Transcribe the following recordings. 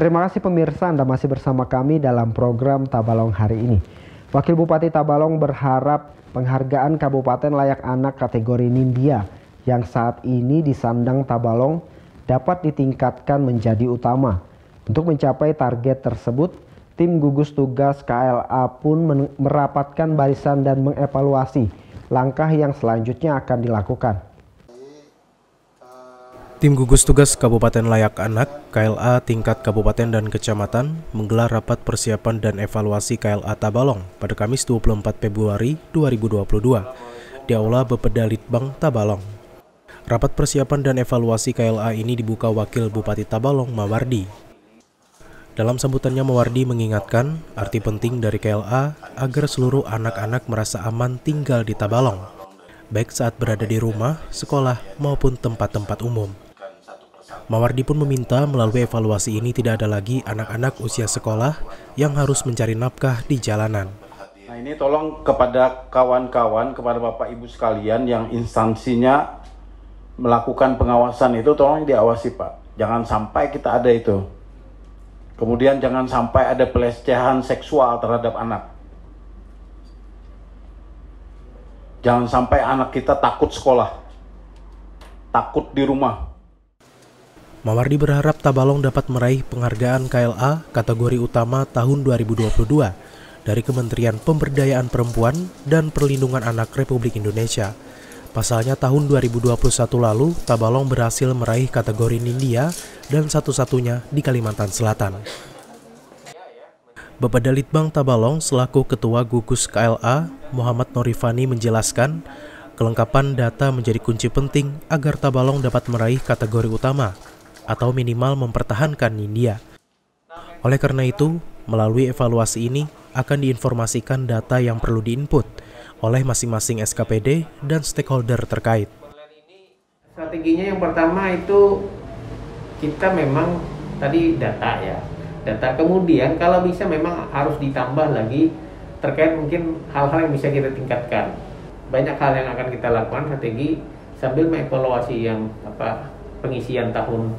Terima kasih pemirsa Anda masih bersama kami dalam program Tabalong hari ini. Wakil Bupati Tabalong berharap penghargaan Kabupaten Layak Anak kategori Nindya yang saat ini disandang Tabalong dapat ditingkatkan menjadi utama. Untuk mencapai target tersebut, tim gugus tugas KLA pun merapatkan barisan dan mengevaluasi langkah yang selanjutnya akan dilakukan. Tim gugus tugas Kabupaten Layak Anak, KLA tingkat kabupaten dan kecamatan menggelar rapat persiapan dan evaluasi KLA Tabalong pada Kamis 24 Februari 2022 di Aula Bepeda Litbang Tabalong. Rapat persiapan dan evaluasi KLA ini dibuka Wakil Bupati Tabalong Mawardi. Dalam sambutannya Mawardi mengingatkan arti penting dari KLA agar seluruh anak-anak merasa aman tinggal di Tabalong, baik saat berada di rumah, sekolah, maupun tempat-tempat umum. Mawardi pun meminta melalui evaluasi ini tidak ada lagi anak-anak usia sekolah yang harus mencari nafkah di jalanan. Nah ini tolong kepada kawan-kawan, kepada Bapak Ibu sekalian yang instansinya melakukan pengawasan itu tolong diawasi Pak. Jangan sampai kita ada itu. Kemudian jangan sampai ada pelecehan seksual terhadap anak. Jangan sampai anak kita takut sekolah. Takut di rumah Mawardi berharap Tabalong dapat meraih penghargaan KLA kategori utama tahun 2022 dari Kementerian Pemberdayaan Perempuan dan Perlindungan Anak Republik Indonesia. Pasalnya tahun 2021 lalu, Tabalong berhasil meraih kategori Nindya dan satu-satunya di Kalimantan Selatan. Bapak Dalitbang Tabalong selaku Ketua Gugus KLA, Muhammad Norifani menjelaskan, kelengkapan data menjadi kunci penting agar Tabalong dapat meraih kategori utama atau minimal mempertahankan India. Oleh karena itu, melalui evaluasi ini akan diinformasikan data yang perlu diinput oleh masing-masing SKPD dan stakeholder terkait. Strateginya yang pertama itu kita memang tadi data ya. Data kemudian kalau bisa memang harus ditambah lagi terkait mungkin hal-hal yang bisa kita tingkatkan. Banyak hal yang akan kita lakukan strategi sambil mengevaluasi yang apa pengisian tahun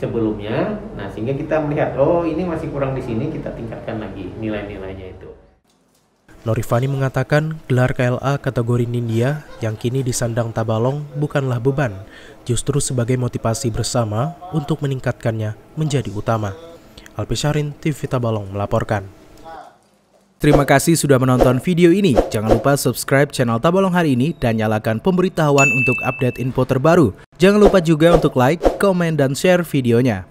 sebelumnya. Nah, sehingga kita melihat oh ini masih kurang di sini, kita tingkatkan lagi nilai-nilainya itu. Norifani mengatakan gelar KLA kategori Nindya yang kini disandang Tabalong bukanlah beban, justru sebagai motivasi bersama untuk meningkatkannya menjadi utama. Alpisharin TV Tabalong melaporkan. Terima kasih sudah menonton video ini. Jangan lupa subscribe channel Tabalong hari ini dan nyalakan pemberitahuan untuk update info terbaru. Jangan lupa juga untuk like, komen, dan share videonya.